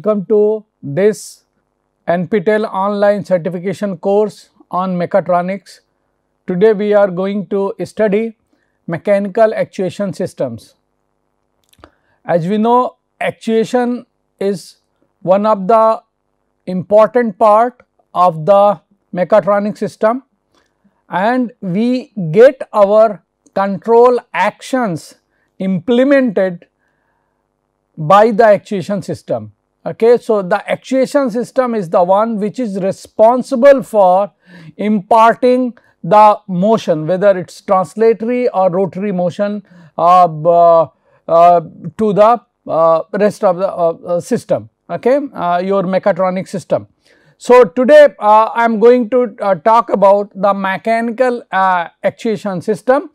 welcome to this NPTEL online certification course on mechatronics. Today we are going to study mechanical actuation systems. As we know actuation is one of the important part of the mechatronic system and we get our control actions implemented by the actuation system. Okay. So, the actuation system is the one which is responsible for imparting the motion whether it is translatory or rotary motion uh, uh, to the uh, rest of the uh, uh, system okay, uh, your mechatronic system. So, today I am going to talk about the mechanical actuation system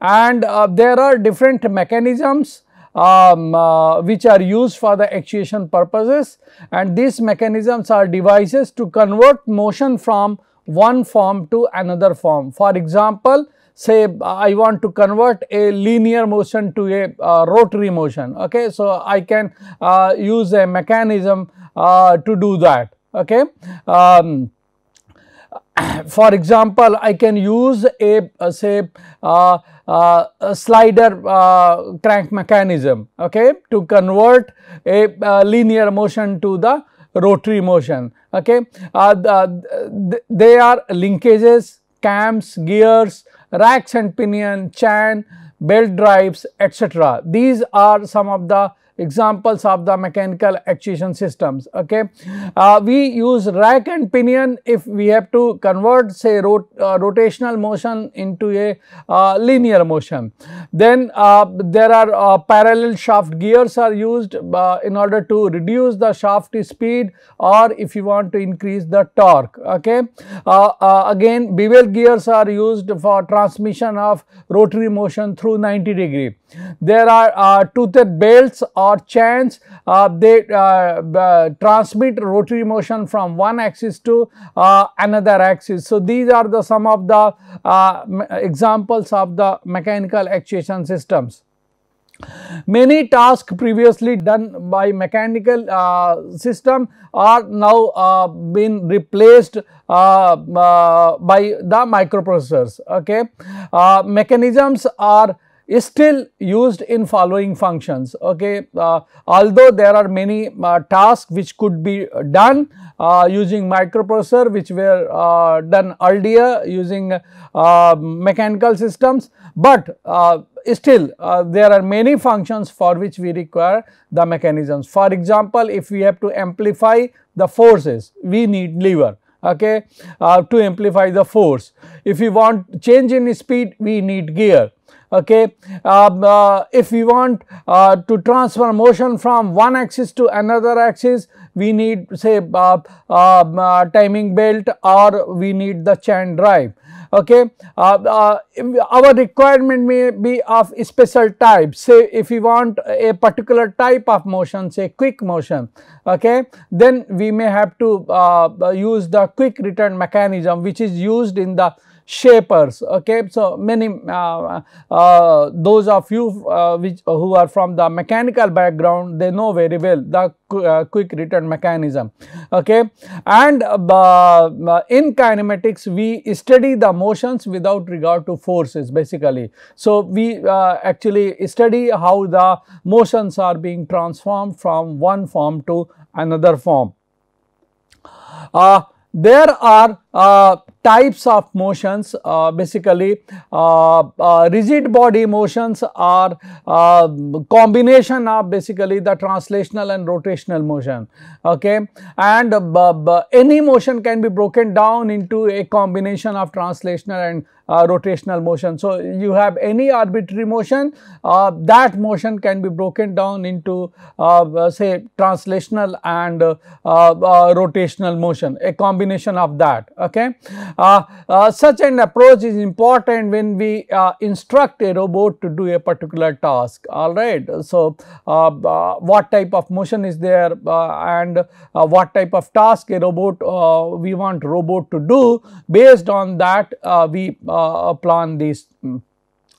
and there are different mechanisms um, uh, which are used for the actuation purposes and these mechanisms are devices to convert motion from one form to another form. For example, say I want to convert a linear motion to a uh, rotary motion. Okay. So, I can uh, use a mechanism uh, to do that. Okay. Um, for example, I can use a uh, say uh, uh, a Uh, uh, slider uh, crank mechanism okay, to convert a uh, linear motion to the rotary motion. Okay. The, they are linkages, cams, gears, racks and pinion, chain, belt drives etc. These are some of the examples of the mechanical actuation systems. Okay. Uh, we use rack and pinion if we have to convert say rot, uh, rotational motion into a uh, linear motion. Then uh, there are uh, parallel shaft gears are used uh, in order to reduce the shaft speed or if you want to increase the torque. Okay. again bevel gears are used for transmission of rotary motion through 90 degree. There are toothed belts or chains uh, they uh, uh, transmit rotary motion from one axis to uh, another axis. So, these are the some of the uh, examples of the mechanical actuation systems. Many tasks previously done by mechanical uh, system are now uh, been replaced uh, by the microprocessors. Okay, mechanisms are is still used in following functions. Okay, uh, although there are many uh, tasks which could be done uh, using microprocessor which were uh, done earlier using uh, mechanical systems, but uh, still there are many functions for which we require the mechanisms. For example, if we have to amplify the forces, we need lever okay, to amplify the force. If we want change in speed, we need gear okay. Um, uh, if we want uh, to transfer motion from one axis to another axis, we need say uh, um, uh timing belt or we need the chain drive. Okay. Uh, uh, our requirement may be of special type say if we want a particular type of motion say quick motion okay, then we may have to use the quick return mechanism which is used in the shapers okay? So many uh, uh, those of you uh, which who are from the mechanical background they know very well the uh, quick return mechanism okay? And uh, in kinematics we study the motions without regard to forces basically. So we uh, actually study how the motions are being transformed from one form to another form. There are uh, types of motions uh, basically uh, uh rigid body motions are uh, combination of basically the translational and rotational motion okay? And any motion can be broken down into a combination of translational and uh, Uh, rotational motion. So, you have any arbitrary motion uh, that motion can be broken down into uh, uh say translational and uh, rotational motion a combination of that okay. such an approach is important when we instruct a robot to do a particular task alright. So, what type of motion is there and what type of task a robot we want robot to do based on that we uh, plan these um,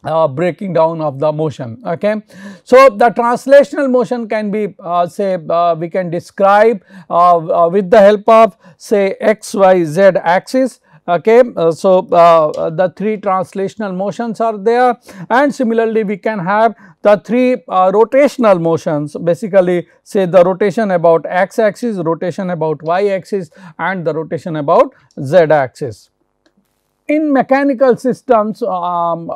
uh, breaking down of the motion okay. So, the translational motion can be uh, say uh, we can describe uh, uh, with the help of say x y z axis okay. Uh, so, the three translational motions are there and similarly we can have the three rotational motions basically say the rotation about x axis, rotation about y axis and the rotation about z axis. In mechanical systems um,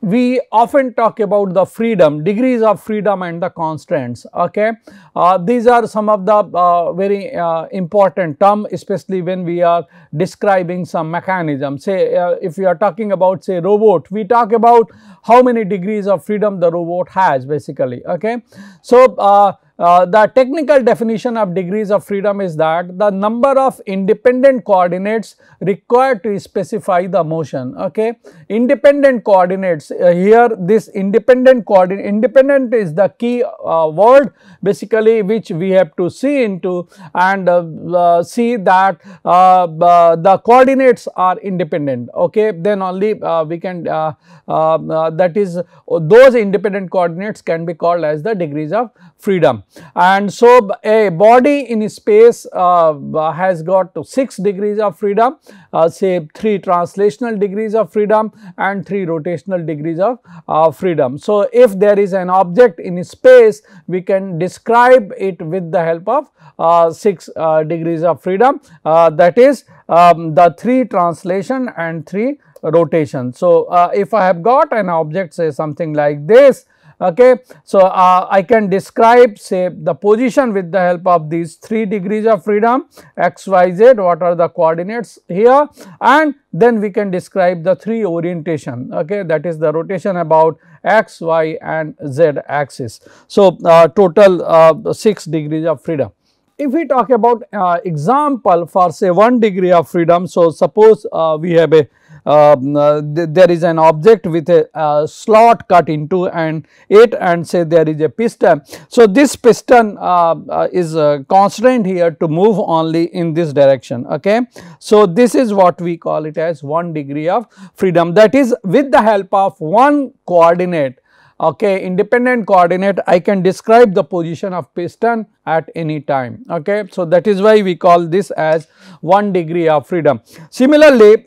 we often talk about the freedom, degrees of freedom and the constraints. Okay, uh, these are some of the uh, very uh, important term, especially when we are describing some mechanism. Say, uh, if we are talking about say robot, we talk about how many degrees of freedom the robot has basically. Okay, so uh, uh, the technical definition of degrees of freedom is that the number of independent coordinates required to specify the motion okay? Independent coordinates uh, here this independent coordinate independent is the key uh, word basically which we have to see into and uh, uh, see that the coordinates are independent okay? Then only we can that is those independent coordinates can be called as the degrees of freedom and so a body in space uh, has got 6 degrees of freedom uh, say 3 translational degrees of freedom and 3 rotational degrees of uh, freedom. So, if there is an object in space we can describe it with the help of uh, 6 uh, degrees of freedom uh, that is um, the 3 translation and 3 rotation. So, if I have got an object say something like this okay. So, uh, I can describe say the position with the help of these 3 degrees of freedom x, y, z what are the coordinates here and then we can describe the 3 orientation okay that is the rotation about x, y and z axis. So, uh, total uh, 6 degrees of freedom. If we talk about uh, example for say 1 degree of freedom, so suppose uh, we have a th there is an object with a uh, slot cut into and it and say there is a piston. So, this piston uh, uh is uh, constrained here to move only in this direction. Okay. So, this is what we call it as 1 degree of freedom that is with the help of one coordinate okay independent coordinate I can describe the position of piston at any time okay. So, that is why we call this as 1 degree of freedom. Similarly,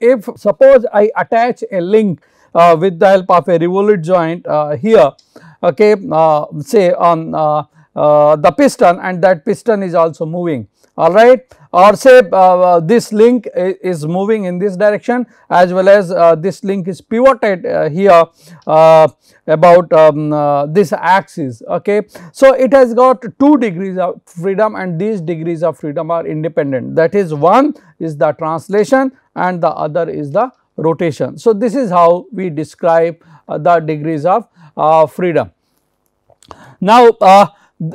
if suppose I attach a link uh, with the help of a revolute joint uh, here okay uh, say on uh, uh, the piston and that piston is also moving all right or say uh, uh, this link is moving in this direction as well as uh, this link is pivoted uh, here uh, about um, uh, this axis okay. So, it has got 2 degrees of freedom and these degrees of freedom are independent that is one is the translation and the other is the rotation. So, this is how we describe the degrees of freedom. Now,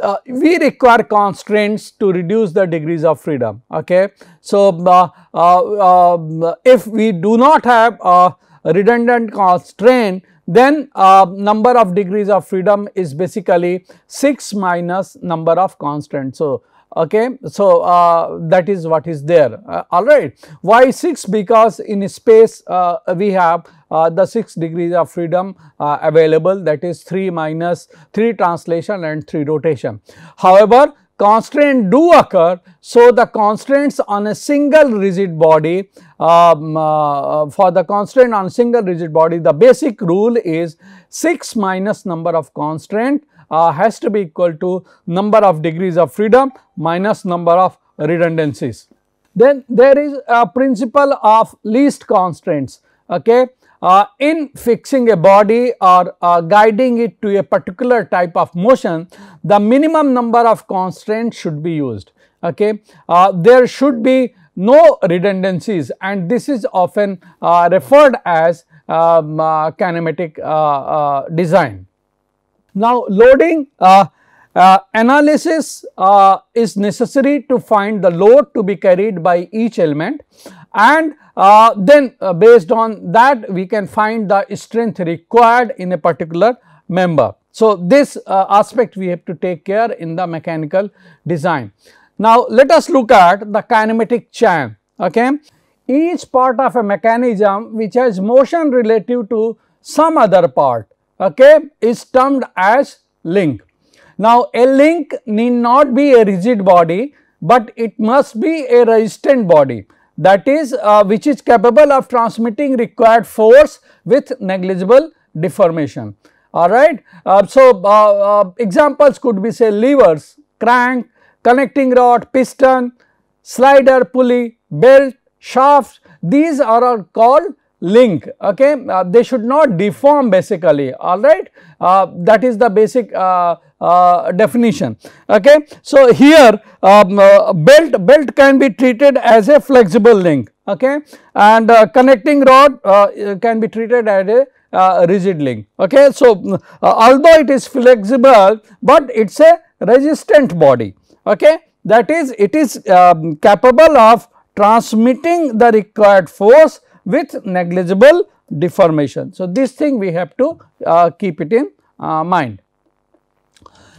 uh, we require constraints to reduce the degrees of freedom. Okay. So, uh, uh, um, if we do not have a redundant constraint then uh, number of degrees of freedom is basically 6 minus number of constants. So, okay. So, uh, that is what is there uh, alright. Why 6 because in space uh, we have uh, the 6 degrees of freedom uh, available that is 3 minus 3 translation and 3 rotation. However, constraint do occur. So, the constraints on a single rigid body um, uh, for the constraint on single rigid body the basic rule is 6 minus number of constraint uh, has to be equal to number of degrees of freedom minus number of redundancies. Then there is a principle of least constraints. Okay uh, in fixing a body or uh, guiding it to a particular type of motion, the minimum number of constraints should be used. Okay. Uh, there should be no redundancies and this is often uh, referred as um, uh, kinematic uh, design. Now, loading uh, analysis uh, is necessary to find the load to be carried by each element and uh, then uh, based on that we can find the strength required in a particular member. So, this uh, aspect we have to take care in the mechanical design. Now, let us look at the kinematic chain. Okay. Each part of a mechanism which has motion relative to some other part okay, is termed as link. Now, a link need not be a rigid body, but it must be a resistant body that is uh, which is capable of transmitting required force with negligible deformation. Alright. Uh, so, uh, uh, examples could be say levers, crank, connecting rod, piston, slider, pulley, belt, shafts these are all called link okay? Uh, they should not deform basically all right? Uh, that is the basic uh, uh definition okay? So here um, uh, belt belt can be treated as a flexible link okay? And uh, connecting rod can be treated as a rigid link okay? So although it is flexible but it is a resistant body okay? That is it is um, capable of transmitting the required force with negligible deformation. So, this thing we have to uh, keep it in uh, mind.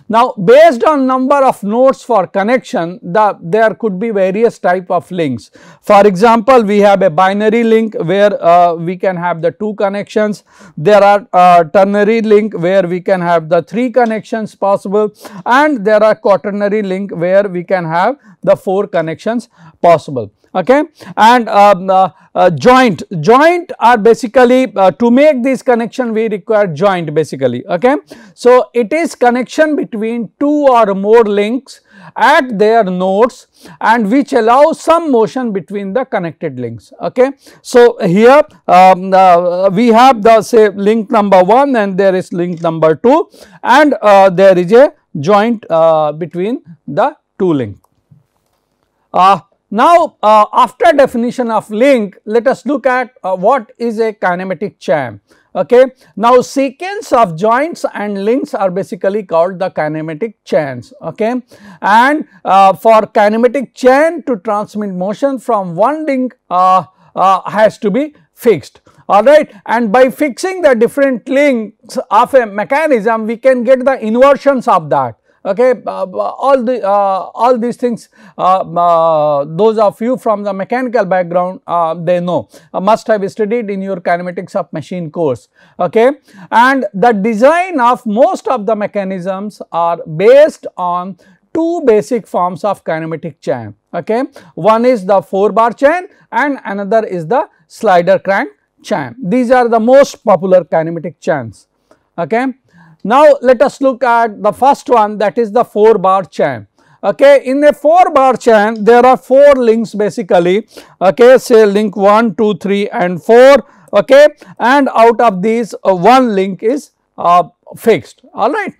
Now, based on number of nodes for connection, the, there could be various type of links. For example, we have a binary link where uh, we can have the two connections. There are uh, ternary link where we can have the three connections possible and there are quaternary link where we can have the four connections possible okay? And um, uh, uh, joint. Joint are basically uh, to make this connection we require joint basically. Okay? So it is connection between two or more links at their nodes and which allow some motion between the connected links. Okay? So here um, uh, we have the say link number 1 and there is link number 2 and uh, there is a joint uh, between the two links uh, now, uh, after definition of link, let us look at uh, what is a kinematic chain. Okay. Now, sequence of joints and links are basically called the kinematic chains. Okay. And uh, for kinematic chain to transmit motion from one link uh, uh, has to be fixed alright and by fixing the different links of a mechanism we can get the inversions of that okay all the uh, all these things uh, uh those of you from the mechanical background they know. Must have studied in your kinematics of machine course. Okay? And the design of most of the mechanisms are based on two basic forms of kinematic chain. Okay? One is the 4 bar chain and another is the slider crank chain. These are the most popular kinematic chains. Okay now, let us look at the first one that is the 4 bar chain. Okay, in a 4 bar chain there are 4 links basically, okay, say link 1, 2, 3 and 4, okay, and out of these uh, one link is uh, fixed, alright.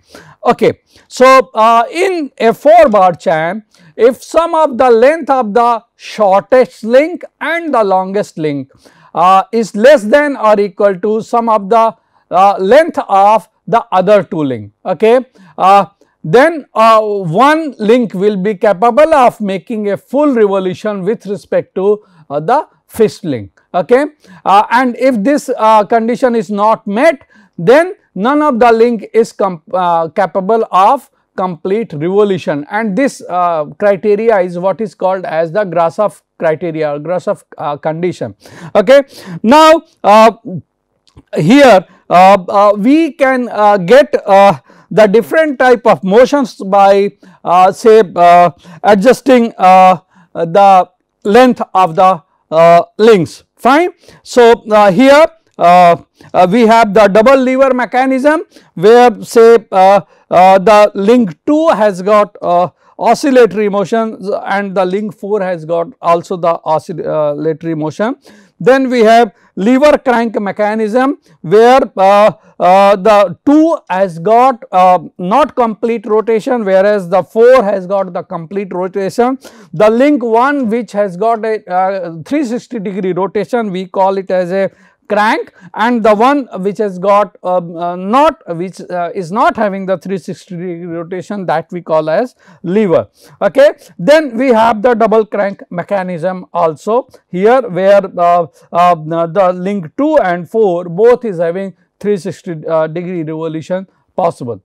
Okay, so uh, in a 4 bar chain, if sum of the length of the shortest link and the longest link uh, is less than or equal to sum of the uh, length of the other two link okay? Uh, then uh, one link will be capable of making a full revolution with respect to uh, the fixed link okay? Uh, and if this uh, condition is not met then none of the link is uh, capable of complete revolution. And this criteria is what is called as the Grashof criteria or Grashof condition okay? Now here uh, uh, Uh, uh, we can uh, get uh, the different type of motions by say adjusting the length of the links fine. So, here uh, uh, we have the double lever mechanism where say uh, the link 2 has got oscillatory motion and the link 4 has got also the oscillatory motion. Then we have lever crank mechanism where uh, uh, the 2 has got uh, not complete rotation whereas the 4 has got the complete rotation. The link 1 which has got a uh, 360 degree rotation we call it as a crank and the one which has got uh, uh, not which uh, is not having the 360 degree rotation that we call as lever. Okay? Then we have the double crank mechanism also here where uh, uh, the link 2 and 4 both is having 360 uh, degree revolution possible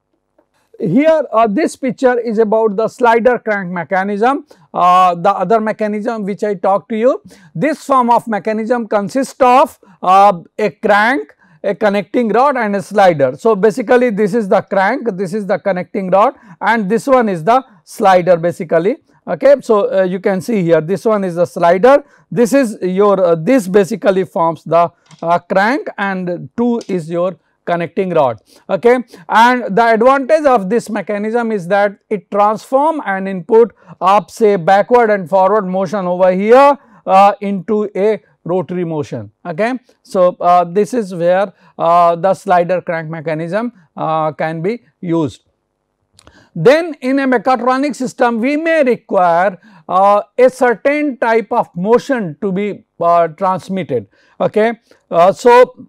here uh, this picture is about the slider crank mechanism uh, the other mechanism which I talked to you. This form of mechanism consists of uh, a crank a connecting rod and a slider. So, basically this is the crank, this is the connecting rod and this one is the slider basically. Okay. So, uh, you can see here this one is the slider, this is your uh, this basically forms the uh, crank and 2 is your connecting rod okay? And the advantage of this mechanism is that it transform an input of say backward and forward motion over here uh, into a rotary motion okay? So uh, this is where uh, the slider crank mechanism uh, can be used. Then in a mechatronic system we may require uh, a certain type of motion to be uh, transmitted okay? So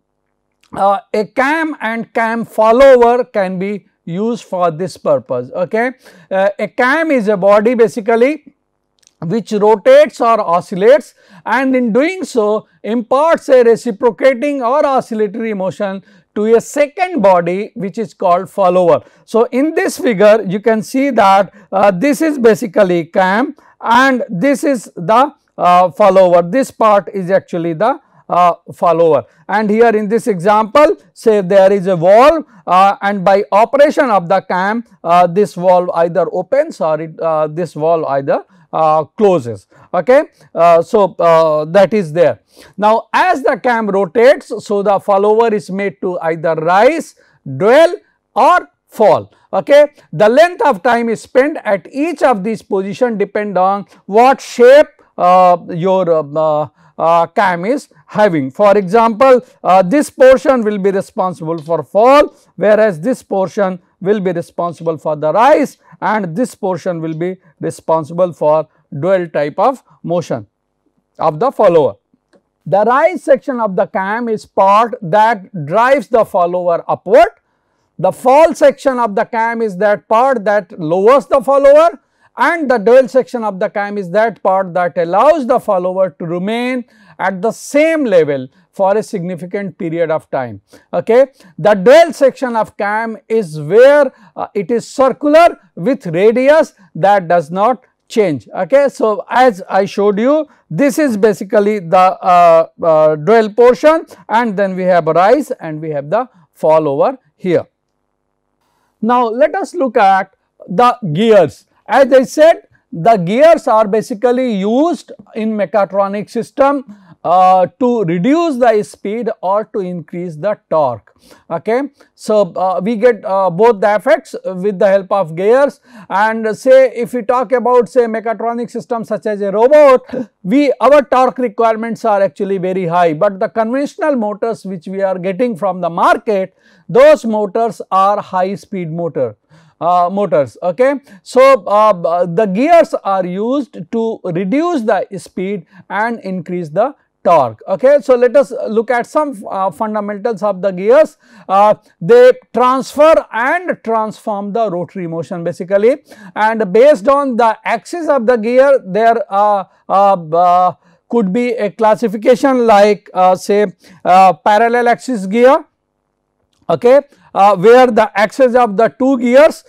uh, a cam and cam follower can be used for this purpose. Okay. Uh, a cam is a body basically which rotates or oscillates and in doing so imparts a reciprocating or oscillatory motion to a second body which is called follower. So, in this figure you can see that uh, this is basically cam and this is the uh, follower this part is actually the uh, follower. And here in this example say there is a valve uh, and by operation of the cam uh, this valve either opens or it, uh, this valve either uh, closes okay. Uh, so, that is there. Now, as the cam rotates so the follower is made to either rise, dwell or fall okay. The length of time is spent at each of these position depend on what shape your cam is having. For example, uh, this portion will be responsible for fall whereas this portion will be responsible for the rise and this portion will be responsible for dwell type of motion of the follower. The rise section of the cam is part that drives the follower upward. The fall section of the cam is that part that lowers the follower and the dwell section of the cam is that part that allows the follower to remain at the same level for a significant period of time. Okay. The dwell section of cam is where uh, it is circular with radius that does not change. Okay. So, as I showed you this is basically the uh, uh, dwell portion and then we have a rise and we have the fall over here. Now, let us look at the gears. As I said the gears are basically used in mechatronic system uh, to reduce the speed or to increase the torque. Okay. So, uh, we get uh, both the effects with the help of gears and say if we talk about say mechatronic system such as a robot, we our torque requirements are actually very high, but the conventional motors which we are getting from the market, those motors are high speed motor. Uh, motors okay so uh, the gears are used to reduce the speed and increase the torque. Okay. So, let us look at some uh, fundamentals of the gears. Uh, they transfer and transform the rotary motion basically and based on the axis of the gear there uh, uh, uh could be a classification like uh, say parallel axis gear okay, where the axis of the two gears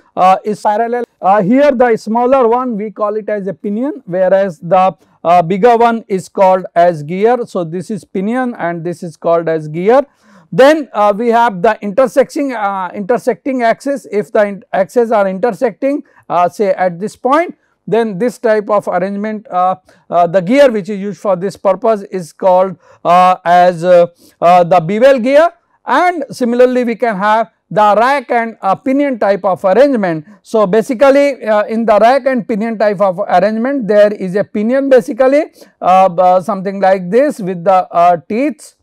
is parallel. here the smaller one we call it as a pinion whereas the uh, bigger one is called as gear. So, this is pinion and this is called as gear. Then uh, we have the intersecting uh, intersecting axis if the axes are intersecting uh, say at this point then this type of arrangement uh, uh, the gear which is used for this purpose is called as the bevel gear and similarly we can have the rack and uh, pinion type of arrangement. So, basically uh, in the rack and pinion type of arrangement there is a pinion basically uh, uh something like this with the uh, teeth.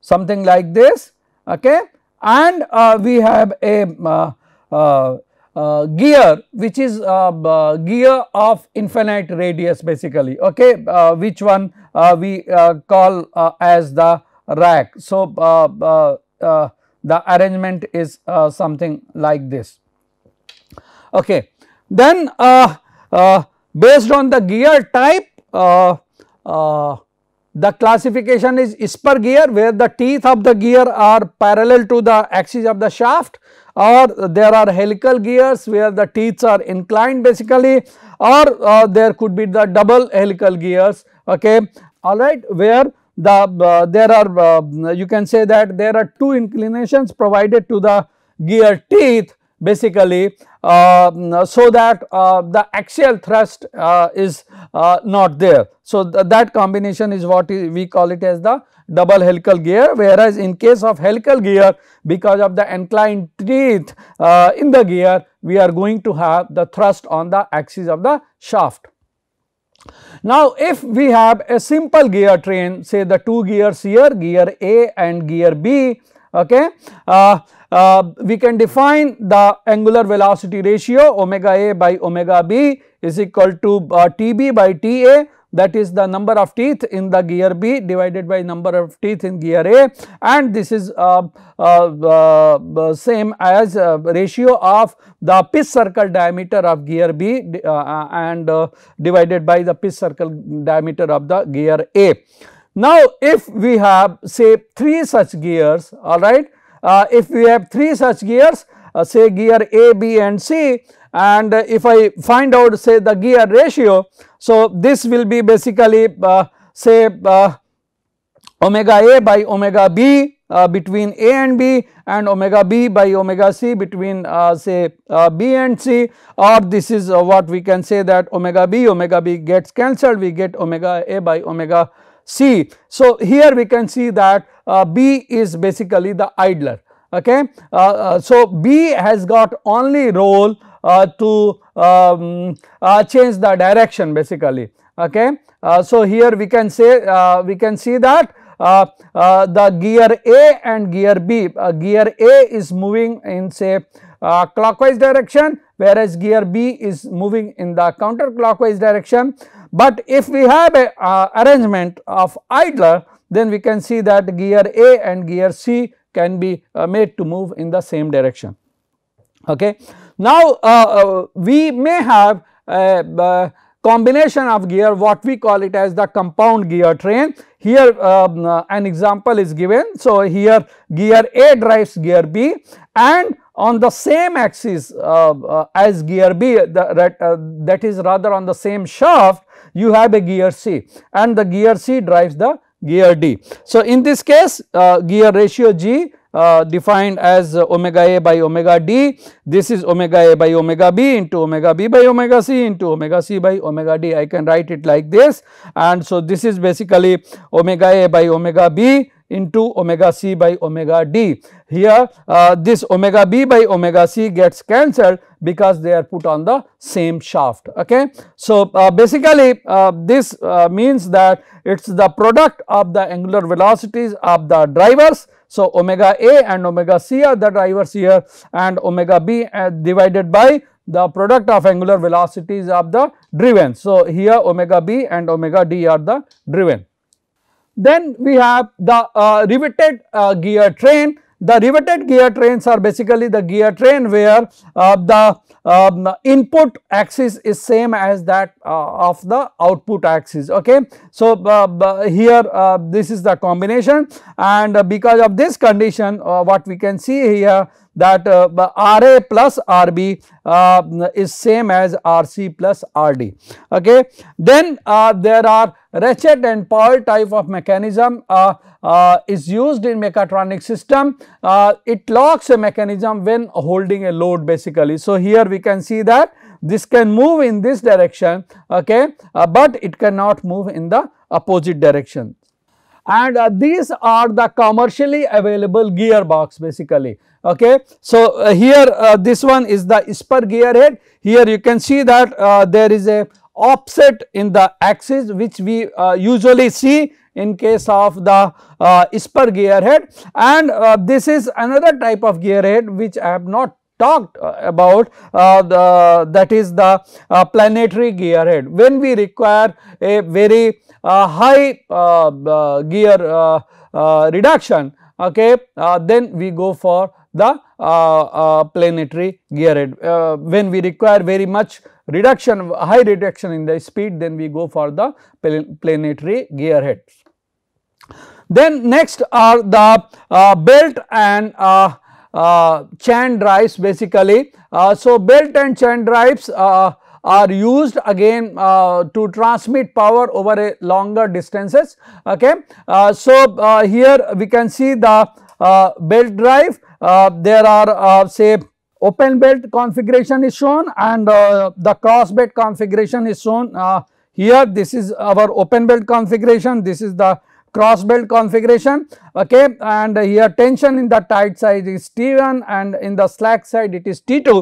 Something like this okay? And uh, we have a gear which is gear of infinite radius basically okay? Which one we call as the rack. So, the arrangement is uh, something like this. Okay. Then uh, uh, based on the gear type uh, uh, the classification is spur gear where the teeth of the gear are parallel to the axis of the shaft or there are helical gears where the teeth are inclined basically or uh, there could be the double helical gears okay alright where the there are you can say that there are two inclinations provided to the gear teeth basically uh, so that uh, the axial thrust uh, is not there. So, th that combination is what we call it as the double helical gear whereas in case of helical gear because of the inclined teeth in the gear we are going to have the thrust on the axis of the shaft. Now, if we have a simple gear train say the two gears here gear A and gear B okay, uh, uh, we can define the angular velocity ratio omega a by omega b is equal to uh, Tb by Ta that is the number of teeth in the gear B divided by number of teeth in gear A and this is uh, uh, uh, same as ratio of the pitch circle diameter of gear B and divided by the pitch circle diameter of the gear A. Now, if we have say 3 such gears alright uh, if we have 3 such gears uh, say gear A, B and C and uh, if I find out say the gear ratio. So, this will be basically uh, say uh, omega A by omega B uh, between A and B and omega B by omega C between say B and C or this is what we can say that omega B omega B gets cancelled we get omega A by omega C. So, here we can see that uh, B is basically the idler okay. Uh, uh, so, B has got only role uh, to um, uh, change the direction basically okay. Uh, so, here we can say we can see that the gear A and gear B, gear A is moving in say clockwise direction whereas gear B is moving in the counterclockwise direction but if we have a uh, arrangement of idler then we can see that gear A and gear C can be uh, made to move in the same direction. Okay. Now, uh, uh we may have a, a, combination of gear what we call it as the compound gear train. Here um, uh, an example is given. So, here gear A drives gear B and on the same axis uh, as gear B the, that is rather on the same shaft you have a gear C and the gear C drives the gear D. So, in this case uh, gear ratio G uh, defined as omega A by omega D, this is omega A by omega B into omega B by omega C into omega C by omega D. I can write it like this and so this is basically omega A by omega B into omega c by omega d. Here uh, this omega b by omega c gets cancelled because they are put on the same shaft. Okay. So, uh, basically uh, this uh, means that it is the product of the angular velocities of the drivers. So, omega a and omega c are the drivers here and omega b uh, divided by the product of angular velocities of the driven. So, here omega b and omega d are the driven. Then we have the uh, reverted uh, gear train. The reverted gear trains are basically the gear train where uh, the um, input axis is same as that uh, of the output axis okay. So, uh, here uh, this is the combination and because of this condition what we can see here that uh, RA plus RB uh, is same as RC plus RD. Okay. Then uh, there are ratchet and pawl type of mechanism uh, uh, is used in mechatronic system. Uh, it locks a mechanism when holding a load basically. So, here we can see that this can move in this direction okay, but it cannot move in the opposite direction and uh, these are the commercially available gearbox basically okay. So, uh, here uh, this one is the spur gearhead here you can see that uh, there is a offset in the axis which we uh, usually see in case of the uh, spur gearhead and this is another type of gearhead which I have not talked about uh, the, that is the uh, planetary gearhead. When we require a very uh, high uh, uh, gear reduction okay then we go for the planetary gearhead. when we require very much reduction high reduction in the speed then we go for the planetary gearheads. Then next are the uh, belt and uh, uh, chain drives basically. so, belt and chain drives are used again uh, to transmit power over a longer distances. Okay. Uh, so, uh, here we can see the uh, belt drive, uh, there are say open belt configuration is shown and uh, the cross belt configuration is shown. Uh, here this is our open belt configuration, this is the cross belt configuration. Okay and here tension in the tight side is T1 and in the slack side it is T2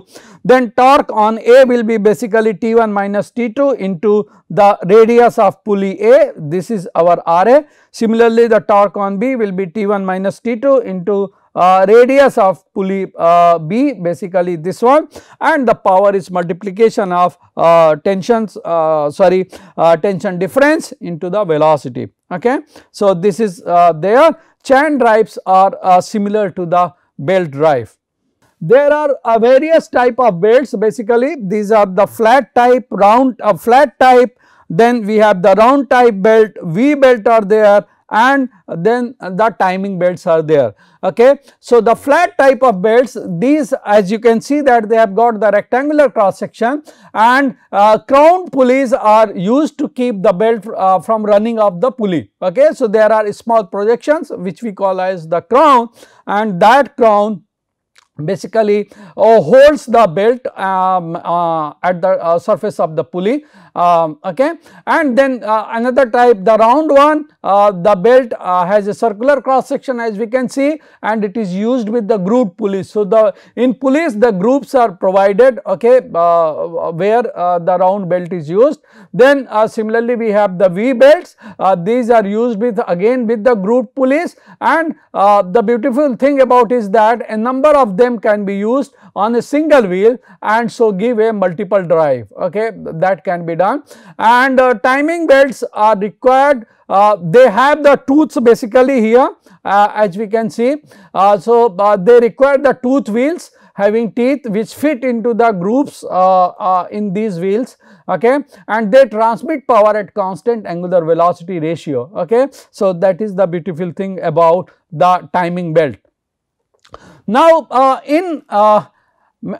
then torque on A will be basically T1 minus T2 into the radius of pulley A. This is our RA similarly the torque on B will be T1 minus T2 into uh, radius of pulley uh, B basically this one. And the power is multiplication of uh, tensions uh, sorry uh, tension difference into the velocity. Okay. So, this is there. Chain drives are similar to the belt drive. There are various type of belts. Basically these are the flat type round flat type. Then we have the round type belt. V belt are there and then the timing belts are there. Okay. So, the flat type of belts these as you can see that they have got the rectangular cross section and uh, crown pulleys are used to keep the belt uh, from running off the pulley. Okay. So, there are small projections which we call as the crown and that crown basically uh, holds the belt um, uh, at the uh, surface of the pulley um, okay. And then uh, another type the round one uh, the belt uh, has a circular cross section as we can see and it is used with the grooved pulleys. So, the in pulleys the grooves are provided okay where the round belt is used. Then similarly we have the V belts. These are used with again with the grooved pulleys. And the beautiful thing about is that a number of them them can be used on a single wheel and so give a multiple drive okay that can be done and uh, timing belts are required. Uh, they have the tooths basically here uh, as we can see. Uh, so uh, they require the tooth wheels having teeth which fit into the grooves uh, in these wheels okay? And they transmit power at constant angular velocity ratio okay? So that is the beautiful thing about the timing belt. Now, in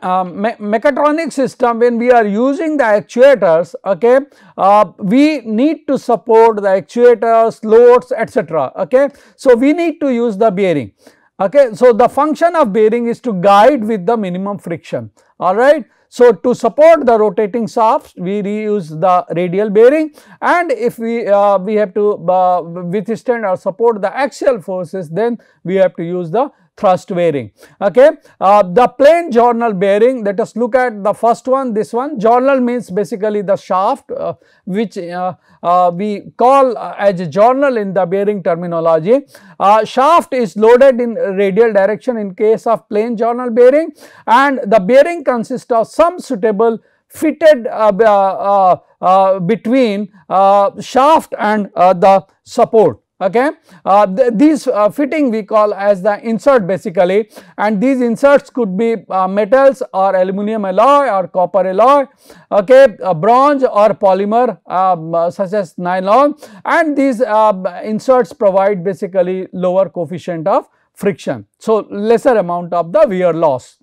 uh, me mechatronic system when we are using the actuators okay uh, we need to support the actuators loads etc okay? So we need to use the bearing okay? So the function of bearing is to guide with the minimum friction all right? So, to support the rotating shafts we reuse the radial bearing and if we uh, we have to uh, withstand or support the axial forces then we have to use the thrust bearing. Okay. Uh, the plain journal bearing let us look at the first one this one journal means basically the shaft uh, which uh, uh we call uh, as a journal in the bearing terminology. Uh, shaft is loaded in radial direction in case of plain journal bearing and the bearing consists of some suitable fitted between shaft and the support okay? Uh, th these uh, fitting we call as the insert basically. And these inserts could be uh, metals or aluminum alloy or copper alloy okay? Bronze or polymer um, uh, such as nylon. And these um, inserts provide basically lower coefficient of friction. So lesser amount of the wear loss.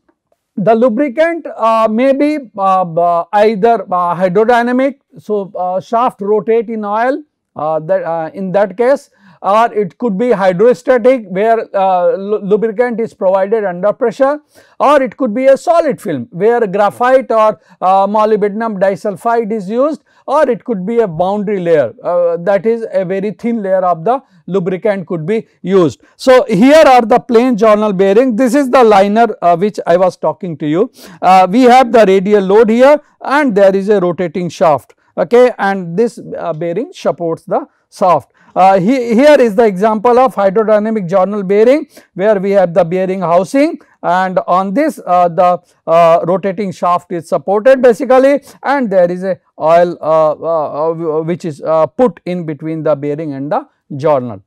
The lubricant uh, may be uh, either uh, hydrodynamic so uh, shaft rotate in oil uh, that in that case or it could be hydrostatic where uh, lubricant is provided under pressure or it could be a solid film where graphite or uh, molybdenum disulfide is used or it could be a boundary layer uh, that is a very thin layer of the lubricant could be used. So, here are the plain journal bearing this is the liner uh, which I was talking to you. Uh, we have the radial load here and there is a rotating shaft okay and this uh, bearing supports the shaft. Uh, he, here is the example of hydrodynamic journal bearing where we have the bearing housing and on this uh, the uh, rotating shaft is supported basically and there is a oil uh, uh, uh, which is put in between the bearing and the journal.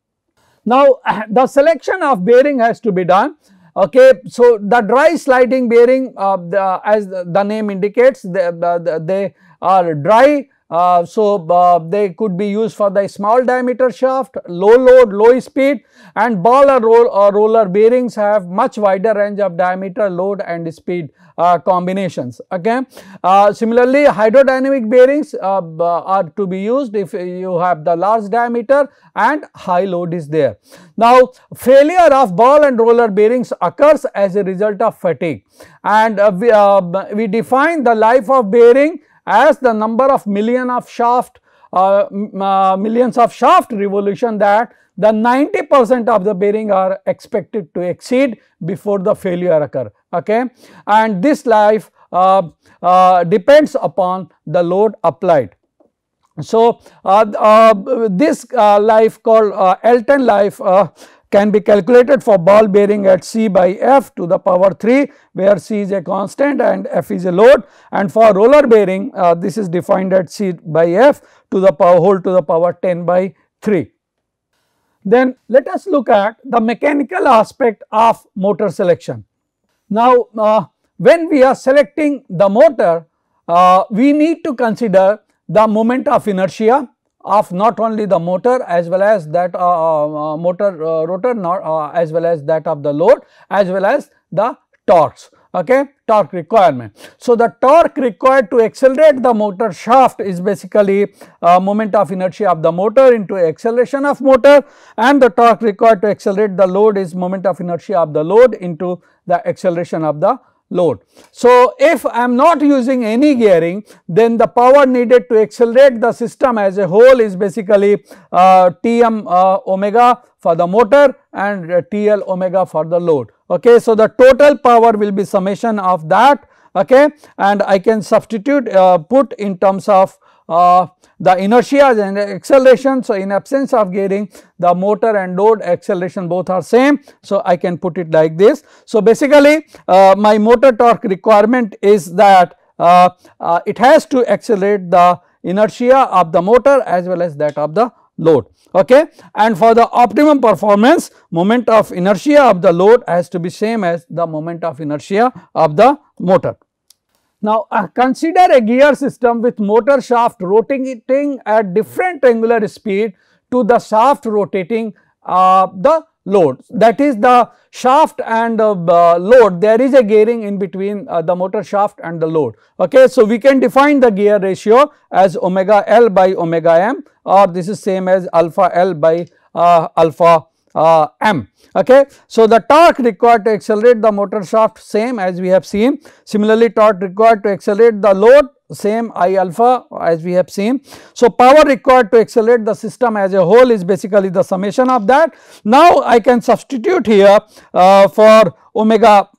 Now the selection of bearing has to be done okay so the dry sliding bearing the, as the name indicates they, they are dry uh, so, uh, they could be used for the small diameter shaft, low load, low speed and ball or, roll, or roller bearings have much wider range of diameter, load and speed uh, combinations. Okay. Uh, similarly, hydrodynamic bearings uh, are to be used if you have the large diameter and high load is there. Now, failure of ball and roller bearings occurs as a result of fatigue and uh, we, we define the life of bearing as the number of million of shaft uh, uh, millions of shaft revolution that the 90 percent of the bearing are expected to exceed before the failure occur okay? And this life uh, uh depends upon the load applied. So uh, uh, this life called L10 life can be calculated for ball bearing at C by F to the power 3 where C is a constant and F is a load and for roller bearing uh, this is defined at C by F to the power whole to the power 10 by 3. Then let us look at the mechanical aspect of motor selection. Now uh, when we are selecting the motor uh, we need to consider the moment of inertia of not only the motor as well as that uh, uh, uh motor uh, rotor not, as well as that of the load as well as the torques okay torque requirement. So, the torque required to accelerate the motor shaft is basically uh, moment of inertia of the motor into acceleration of motor and the torque required to accelerate the load is moment of inertia of the load into the acceleration of the load. So, if I am not using any gearing then the power needed to accelerate the system as a whole is basically uh, Tm uh, omega for the motor and uh, TL omega for the load. Okay. So, the total power will be summation of that okay, and I can substitute uh, put in terms of uh, the inertia and acceleration. So, in absence of gearing the motor and load acceleration both are same. So, I can put it like this. So, basically uh, my motor torque requirement is that uh, uh, it has to accelerate the inertia of the motor as well as that of the load okay and for the optimum performance moment of inertia of the load has to be same as the moment of inertia of the motor now, uh, consider a gear system with motor shaft rotating at different angular speed to the shaft rotating uh, the load. That is the shaft and uh, load. There is a gearing in between uh, the motor shaft and the load. Okay so we can define the gear ratio as omega l by omega m or this is same as alpha l by uh, alpha uh, m. Okay. So, the torque required to accelerate the motor shaft same as we have seen. Similarly, torque required to accelerate the load same I alpha as we have seen. So, power required to accelerate the system as a whole is basically the summation of that. Now, I can substitute here uh, for omega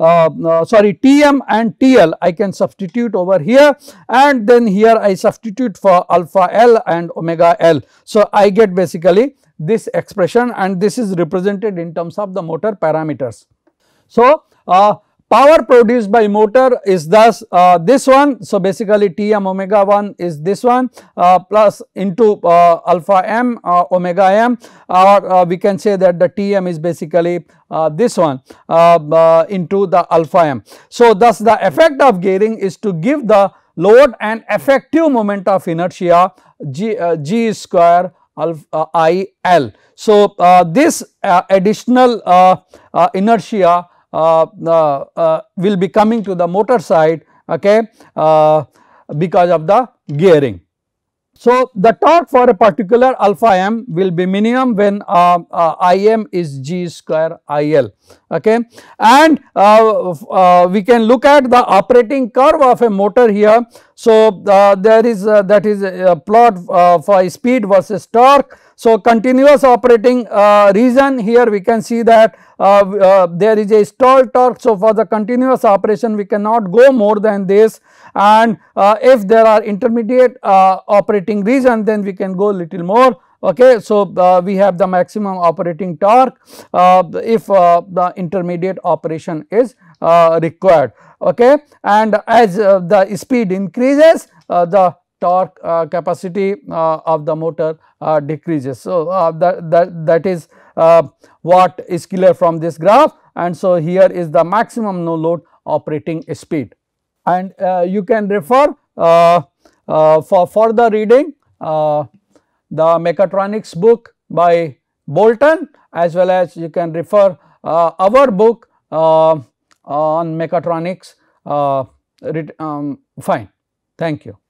uh, uh, sorry Tm and TL I can substitute over here and then here I substitute for alpha L and omega L. So, I get basically this expression and this is represented in terms of the motor parameters. So, uh, power produced by motor is thus uh, this one. So, basically Tm omega 1 is this one uh, plus into uh, alpha m uh, omega m or uh, we can say that the Tm is basically this one into the alpha m. So, thus the effect of gearing is to give the load an effective moment of inertia g, g square alpha uh, I L. So, uh, this uh, additional uh, uh, inertia uh, will be coming to the motor side okay, because of the gearing. So, the torque for a particular alpha m will be minimum when uh, uh, Im is g square IL okay and uh, uh, we can look at the operating curve of a motor here. So, uh, there is uh, that is a plot for speed versus torque. So, continuous operating region here we can see that there is a stall torque. So, for the continuous operation we cannot go more than this. And uh, if there are intermediate uh, operating region then we can go little more. Okay so uh, we have the maximum operating torque uh, if uh, the intermediate operation is uh, required. Okay and as the speed increases the torque capacity of the motor decreases. So that, that that is what is clear from this graph and so here is the maximum no load operating speed and uh, you can refer uh, uh, for further reading uh, the mechatronics book by Bolton as well as you can refer uh, our book uh, on mechatronics uh, um, fine. Thank you.